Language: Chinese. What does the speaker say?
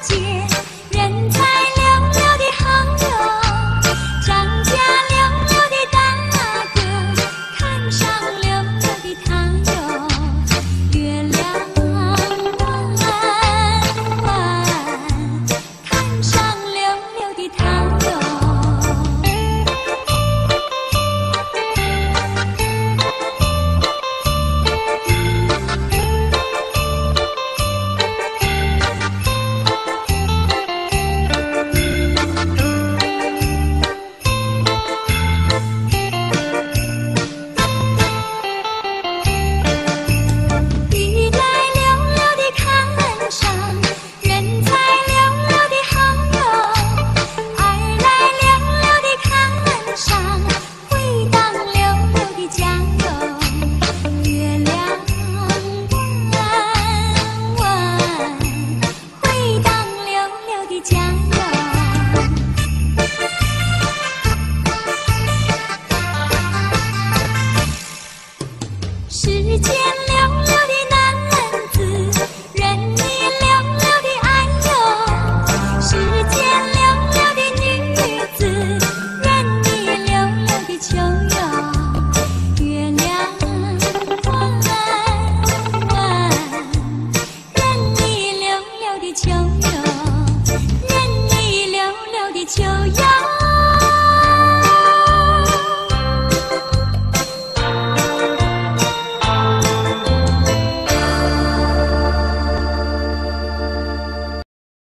见